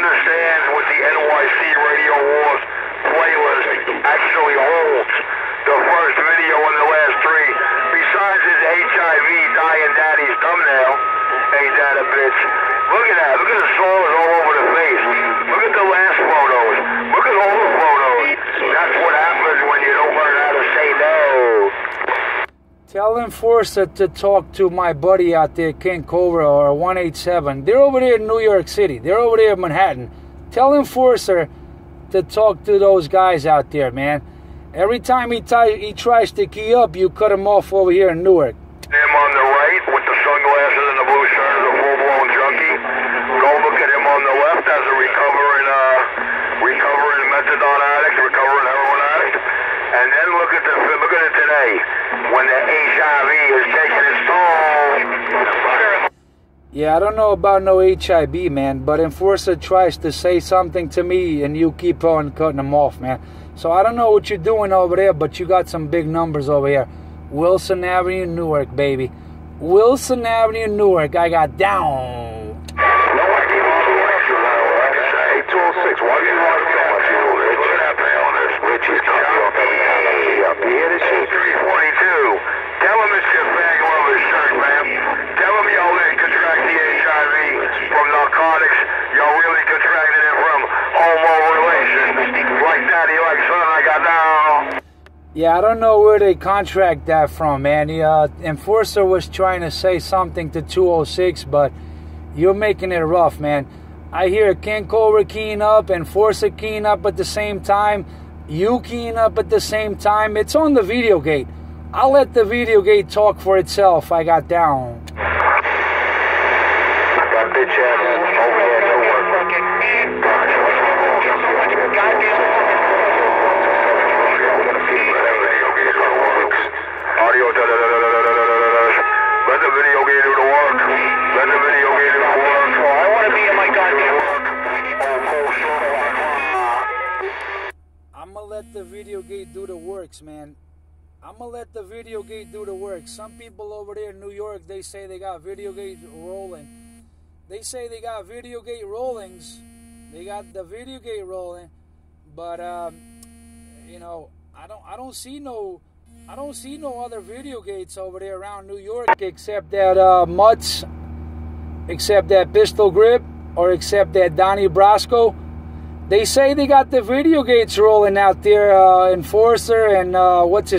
understand. Tell Enforcer to talk to my buddy out there, King Cobra or 187. They're over there in New York City. They're over there in Manhattan. Tell Enforcer to talk to those guys out there, man. Every time he, t- he tries to key up, you cut him off over here in Newark. Him on the right with the sunglasses and the blue shirt is a full-blown junkie. Go look at him on the left as a recovering, uh, recovering methadone addict, recovering. And then look at the look at it today when the HIV is taking its toll. Yeah, I don't know about no HIV, man, but Enforcer tries to say something to me and you keep on cutting him off, man. So I don't know what you're doing over there, but you got some big numbers over here. Wilson Avenue, Newark, baby. Wilson Avenue, Newark. I got down. No idea what the answer is. Like I say, 206, why do you want so much you, Rich? Look at that pay on this. Rich is coming off every time I see you up. You hear this shit? 342. Tell him it's your fag love his shirt, man. Tell him y'all didn't contract the HIV from narcotics. Y'all really contracted it from homo relations. Like daddy, like son, I got down. Yeah, I don't know where they contract that from, man. The uh, enforcer was trying to say something to 206, but you're making it rough, man. I hear Cobra keying up, Enforcer keying up at the same time, you keying up at the same time. It's on the video gate. I'll let the video gate talk for itself. I got down. That bitch ass the video gate do the works, man. I'm gonna let the video gate do the work. Some people over there in New York, they say they got video gate rolling. They say they got video gate rollings. They got the video gate rolling, but um, you know, I don't, I don't see no, I don't see no other video gates over there around New York except that uh, Mutts, except that Pistol Grip, or except that Donnie Brasco. They say they got the video gates rolling out there, uh, Enforcer and uh, what's his